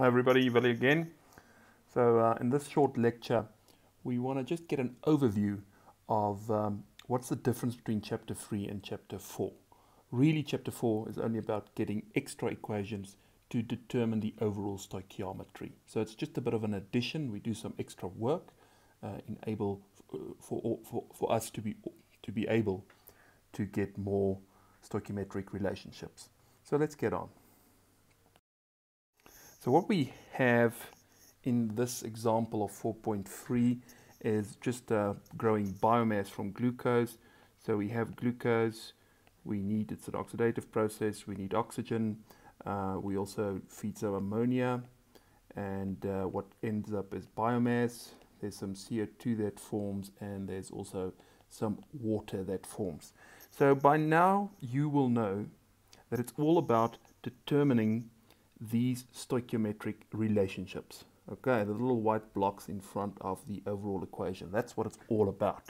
Hi everybody, Willie again. So uh, in this short lecture, we want to just get an overview of um, what's the difference between chapter 3 and chapter 4. Really, chapter 4 is only about getting extra equations to determine the overall stoichiometry. So it's just a bit of an addition. We do some extra work, uh, enable uh, for, for, for us to be, to be able to get more stoichiometric relationships. So let's get on. So what we have in this example of 4.3 is just uh, growing biomass from glucose. So we have glucose, we need, it's an oxidative process, we need oxygen, uh, we also feed some ammonia, and uh, what ends up is biomass. There's some CO2 that forms, and there's also some water that forms. So by now you will know that it's all about determining these stoichiometric relationships. Okay, the little white blocks in front of the overall equation. That's what it's all about.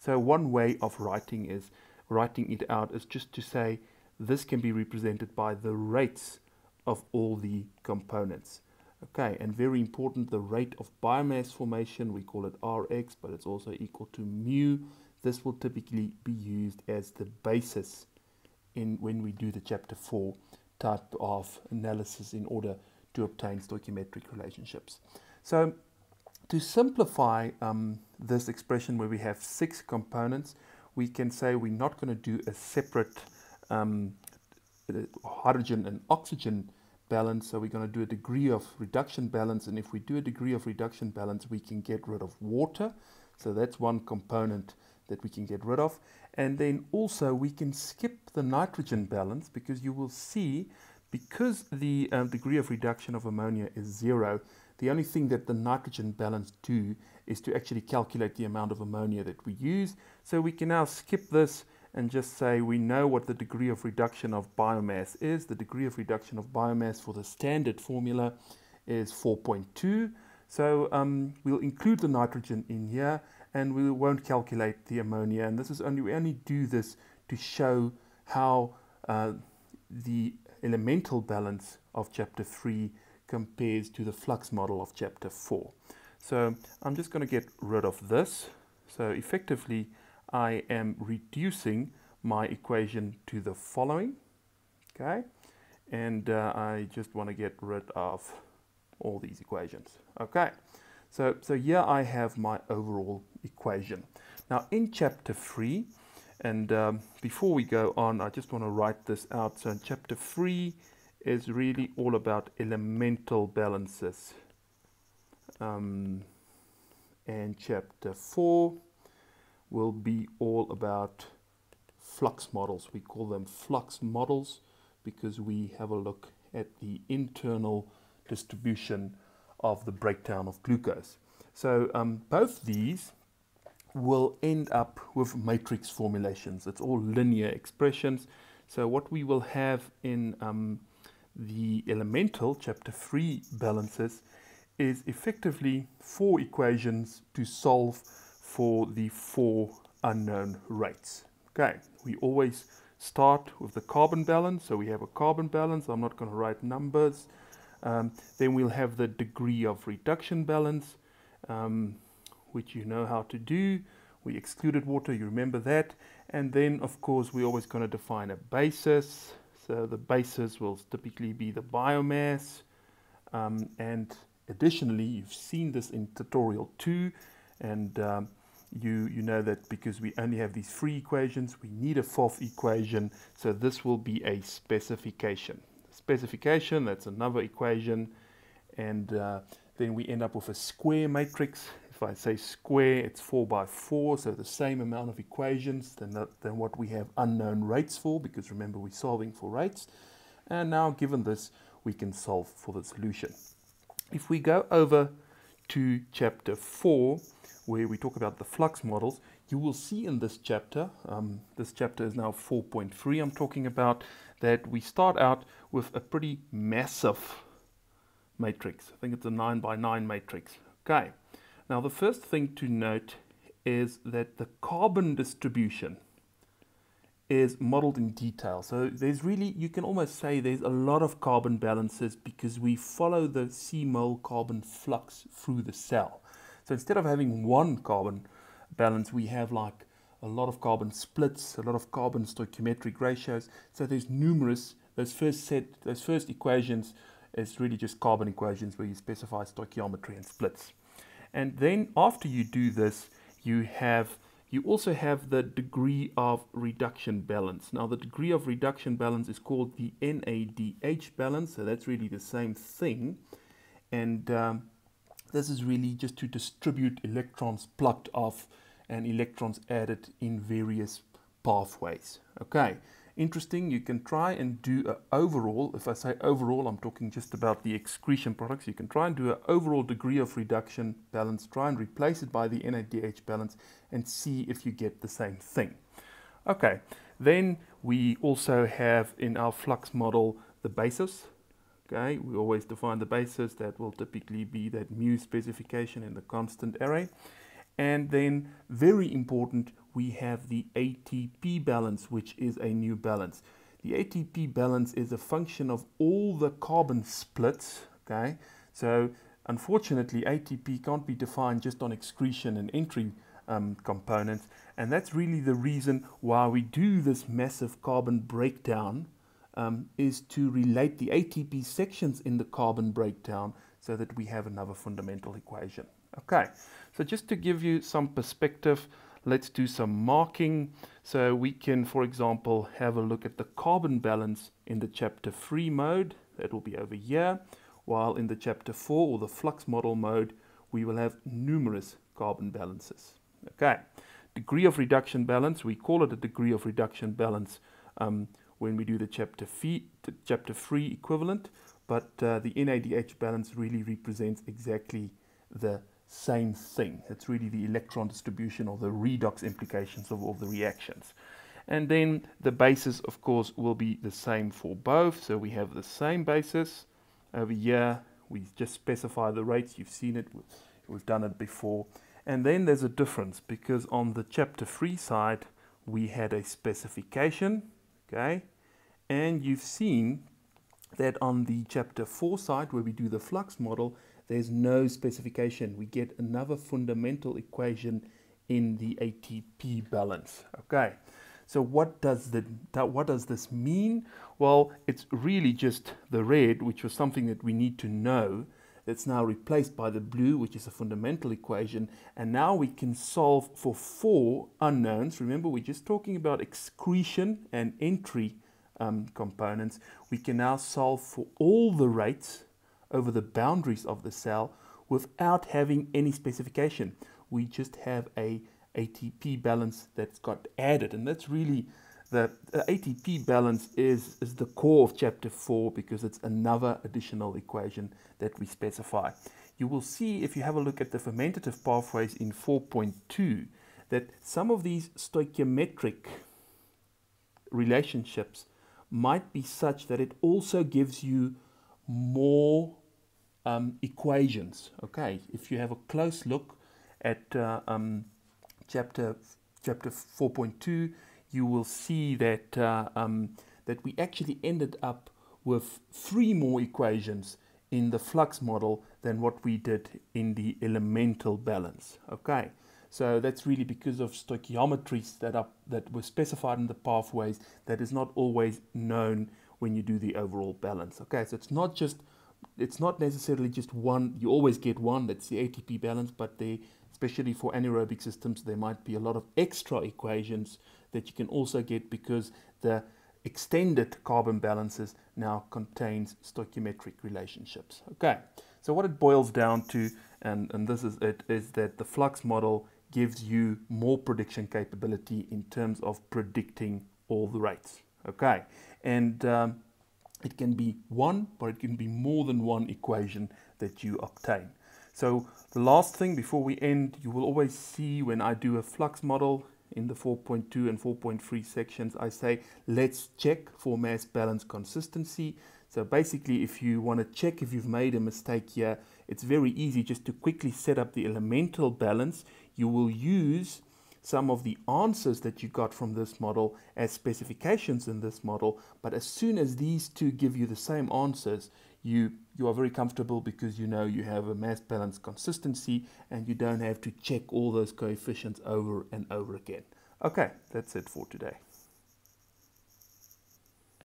So one way of writing is writing it out is just to say this can be represented by the rates of all the components. Okay, and very important, the rate of biomass formation, we call it Rx, but it's also equal to mu. This will typically be used as the basis in when we do the chapter 4 type of analysis in order to obtain stoichiometric relationships. So to simplify um, this expression where we have six components, we can say we're not going to do a separate um, hydrogen and oxygen balance. So we're going to do a degree of reduction balance. And if we do a degree of reduction balance, we can get rid of water. So that's one component that we can get rid of. And then also we can skip the nitrogen balance because you will see because the um, degree of reduction of ammonia is zero, the only thing that the nitrogen balance do is to actually calculate the amount of ammonia that we use. So we can now skip this and just say we know what the degree of reduction of biomass is. The degree of reduction of biomass for the standard formula is 4.2. So um, we'll include the nitrogen in here and we won't calculate the ammonia. And this is only, we only do this to show how uh, the elemental balance of chapter 3 compares to the flux model of chapter 4. So I'm just going to get rid of this. So effectively, I am reducing my equation to the following. Okay, and uh, I just want to get rid of all these equations. Okay. So, so here I have my overall equation. Now in chapter 3, and um, before we go on, I just want to write this out. So in chapter 3 is really all about elemental balances. Um, and chapter 4 will be all about flux models. We call them flux models because we have a look at the internal distribution of the breakdown of glucose. So um, both these will end up with matrix formulations. It's all linear expressions. So what we will have in um, the elemental chapter 3 balances is effectively four equations to solve for the four unknown rates. Okay, we always start with the carbon balance. So we have a carbon balance. I'm not going to write numbers. Um, then we'll have the degree of reduction balance, um, which you know how to do. We excluded water, you remember that. And then, of course, we're always going to define a basis. So the basis will typically be the biomass. Um, and additionally, you've seen this in tutorial 2. And um, you, you know that because we only have these three equations, we need a fourth equation. So this will be a specification specification, that's another equation, and uh, then we end up with a square matrix. If I say square, it's 4 by 4, so the same amount of equations than, that, than what we have unknown rates for, because remember we're solving for rates. And now given this, we can solve for the solution. If we go over to chapter 4, where we talk about the flux models, you will see in this chapter, um, this chapter is now 4.3 I'm talking about, that we start out with a pretty massive matrix. I think it's a 9 by 9 matrix. Okay, now the first thing to note is that the carbon distribution is modeled in detail. So there's really, you can almost say there's a lot of carbon balances because we follow the C mole carbon flux through the cell. So instead of having one carbon balance, we have like a lot of carbon splits, a lot of carbon stoichiometric ratios. So there's numerous, those first set, those first equations is really just carbon equations where you specify stoichiometry and splits. And then after you do this, you have you also have the degree of reduction balance. Now the degree of reduction balance is called the NADH balance, so that's really the same thing. And um, this is really just to distribute electrons plucked off and electrons added in various pathways. Okay, interesting. You can try and do an overall, if I say overall, I'm talking just about the excretion products. You can try and do an overall degree of reduction balance, try and replace it by the NADH balance and see if you get the same thing. Okay, then we also have in our flux model the basis. Okay, we always define the basis. That will typically be that mu specification in the constant array. And then very important, we have the ATP balance, which is a new balance. The ATP balance is a function of all the carbon splits, okay? So unfortunately, ATP can't be defined just on excretion and entry um, components. And that's really the reason why we do this massive carbon breakdown um, is to relate the ATP sections in the carbon breakdown so that we have another fundamental equation. Okay, so just to give you some perspective, let's do some marking. So we can, for example, have a look at the carbon balance in the chapter 3 mode. That will be over here. While in the chapter 4 or the flux model mode, we will have numerous carbon balances. Okay, degree of reduction balance, we call it a degree of reduction balance um, when we do the chapter, fee, the chapter 3 equivalent, but uh, the NADH balance really represents exactly the same thing. It's really the electron distribution or the redox implications of all the reactions. And then the basis, of course, will be the same for both. So we have the same basis over here. We just specify the rates. You've seen it. We've done it before. And then there's a difference because on the chapter 3 side, we had a specification, okay? And you've seen that on the chapter 4 side, where we do the flux model, there's no specification. We get another fundamental equation in the ATP balance. Okay, so what does the that, what does this mean? Well, it's really just the red, which was something that we need to know. That's now replaced by the blue, which is a fundamental equation. And now we can solve for four unknowns. Remember, we're just talking about excretion and entry um, components. We can now solve for all the rates over the boundaries of the cell without having any specification. We just have a ATP balance that's got added and that's really the, the, ATP balance is, is the core of chapter 4 because it's another additional equation that we specify. You will see if you have a look at the fermentative pathways in 4.2 that some of these stoichiometric relationships might be such that it also gives you more um, equations. Okay, if you have a close look at uh, um, chapter chapter 4.2, you will see that uh, um, that we actually ended up with three more equations in the flux model than what we did in the elemental balance. Okay, so that's really because of stoichiometries that are that were specified in the pathways that is not always known when you do the overall balance. Okay, so it's not just it's not necessarily just one you always get one that's the ATP balance but they especially for anaerobic systems there might be a lot of extra equations that you can also get because the extended carbon balances now contains stoichiometric relationships. Okay so what it boils down to and, and this is it is that the flux model gives you more prediction capability in terms of predicting all the rates. Okay and um, it can be one, but it can be more than one equation that you obtain. So the last thing before we end, you will always see when I do a flux model in the 4.2 and 4.3 sections, I say, let's check for mass balance consistency. So basically, if you want to check if you've made a mistake here, it's very easy just to quickly set up the elemental balance. You will use some of the answers that you got from this model as specifications in this model, but as soon as these two give you the same answers, you, you are very comfortable because you know you have a mass balance consistency and you don't have to check all those coefficients over and over again. Okay, that's it for today.